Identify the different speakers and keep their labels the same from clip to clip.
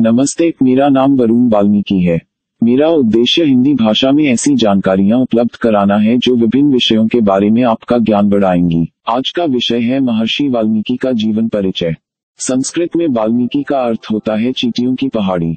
Speaker 1: नमस्ते, मेरा नाम वरुण वाल्मीकि है। मेरा उद्देश्य हिंदी भाषा में ऐसी जानकारियाँ उपलब्ध कराना है जो विभिन्न विषयों के बारे में आपका ज्ञान बढ़ाएँगी। आज का विषय है महर्षि वाल्मीकि का जीवन परिचय। संस्कृत में वाल्मीकि का अर्थ होता है चीटियों की पहाड़ी।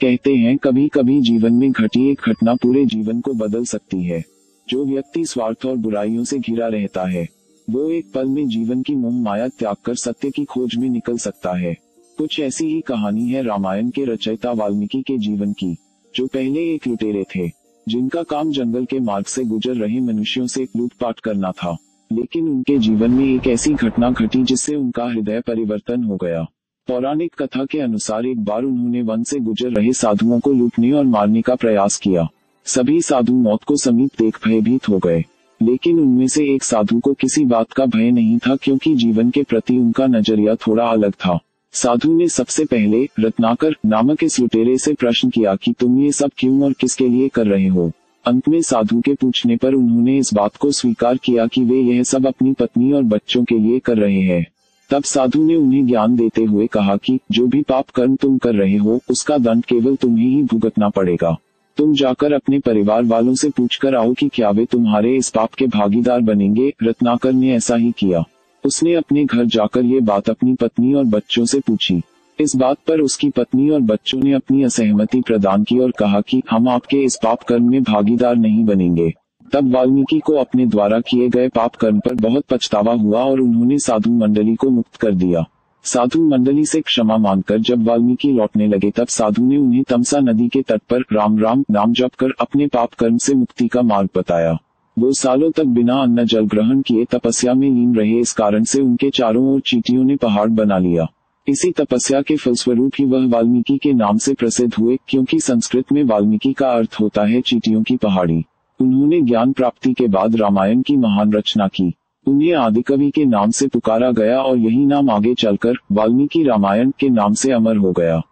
Speaker 1: कहते हैं कभी कभी जीवन में घटी एक घटना पूरे जीवन को बदल सकती है, जो व्यक्ति स्वार्थ और बुराइयों से घिरा रहता है। वो एक पल में जीवन की मोह माया त्याग कर सत्य की खोज में निकल सकता है। कुछ ऐसी ही कहानी है रामायण के रचयिता वाल्मीकि के जीवन की, जो पहले एक लुटेरे थे, जिनका काम जंगल के मार्ग से गुजर रहे मनुष्यों से लूटपाट करना था। लेकिन उनके जीवन में एक ऐसी घटना घटी जिससे उनका हृदय परिवर्तन हो गया। पौराणिक कथा के अनुसार एक बार उन्होंने वन से गुजर रहे साधुओं को लूटने और मारने का प्रयास किया। सभी साधु मौत को समीप देख भयभीत हो गए। लेकिन उनमें से एक साधु को किसी बात का भय नहीं था क्योंकि जीवन के प्रति उनका नज़रिया थोड़ा अलग था। साधु ने सबसे पहले रत्नाकर नामक इस लुटेरे से प्रश्न किया कि तुम ये सब क्यों और किसके लिए कर रहे हो? अंत में साधु के पूछने पर उन्होंने इस बात को स्वीकार किया कि वे यह सब अपनी पत्नी और बच्चों के लिए कर रहे हैं। तब साधु ने उन्हें ज्ञान देते हुए कहा कि जो भी पाप कर्म तुम कर रहे हो, उसका दंड केवल तुम्हें ही भुगतना पड़ेगा। तुम जाकर अपने परिवार वालों से पूछकर आओ कि क्या वे तुम्हारे इस पाप के भागीदार बनेंगे। रत्नाकर ने ऐसा ही किया। उसने अपने घर जाकर ये बात अपनी पत्नी और बच्चों से पूछी। इस बात पर उसकी पत्नी और बच्चों ने अपनी असहमति प्रदान की और कहा कि हम आपके इस पाप कर्म में भागीदार नहीं बनेंगे। तब वाल्मीकि को अपने द्वारा किए गए पाप कर्म पर बहुत पछतावा हुआ और उन्होंने साधु मंडली को मुक्त कर दिया। साधु मंडली से क्षमा मांगकर जब वाल्मीकि लौटने लगे तब साधु ने उन्हें तमसा नदी के तट पर राम राम नाम जप कर अपने पाप कर्म से मुक्ति का मार्ग बताया। वो सालों तक बिना अन्न जल ग्रहण किए तपस्या में लीन रहे इस कारण से उनके चारों ओर चीटियों ने पहाड़ बना लिया। इसी तपस्या के फलस्वरूप ही वह वाल्मीकि के नाम से प्रसिद्ध हुए, क्योंकि संस्कृत में वाल्मीकि का अर्थ होता है चीटियों की पहाड़ी। उन्होंने ज्ञान प्राप्ति के बाद रामायण की महान रचना की। उन्हें आदिकवि के नाम से पुकारा गया और यही नाम आगे चलकर वाल्मीकि रामायण के नाम से अमर हो गया।